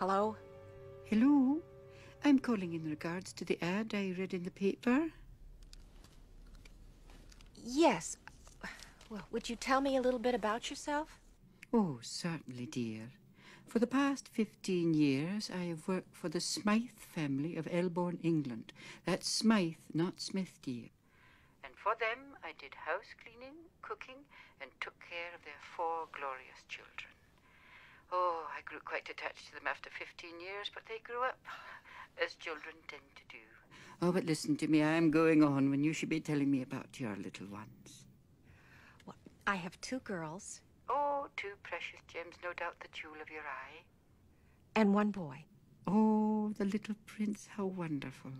Hello? Hello. I'm calling in regards to the ad I read in the paper. Yes. Well, would you tell me a little bit about yourself? Oh, certainly, dear. For the past fifteen years, I have worked for the Smythe family of Elborn, England. That's Smythe, not Smith, dear. And for them, I did house cleaning, cooking, and took care of their four glorious children. I grew quite attached to them after fifteen years, but they grew up, as children tend to do. Oh, but listen to me, I am going on when you should be telling me about your little ones. Well, I have two girls Oh, two precious gems, no doubt the jewel of your eye. and one boy. Oh, the little prince, how wonderful.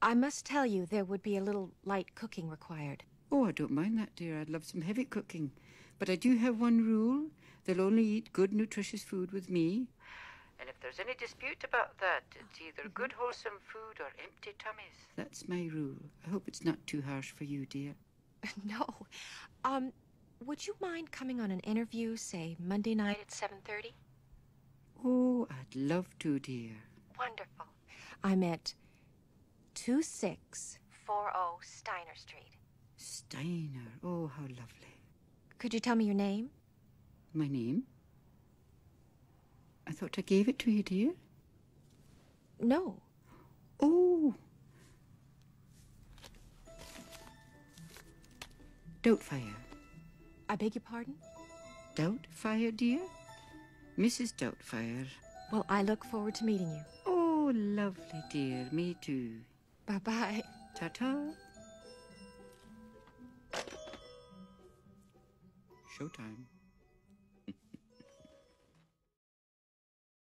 I must tell you there would be a little light cooking required. Oh, I don't mind that, dear. I'd love some heavy cooking. But I do have one rule. They'll only eat good, nutritious food with me. And if there's any dispute about that, it's either good, wholesome food or empty tummies. That's my rule. I hope it's not too harsh for you, dear. no. Um, would you mind coming on an interview, say Monday night at 7:30? Oh, I'd love to, dear. Wonderful. I'm at 2640 Steiner Street. Steiner. Oh, how lovely. Could you tell me your name? My name? I thought I gave it to you, dear. No. Oh. Doubtfire. I beg your pardon? Doubtfire, dear? Mrs. Doubtfire. Well, I look forward to meeting you. Oh, lovely, dear. Me too. Bye-bye. Ta-ta. Showtime.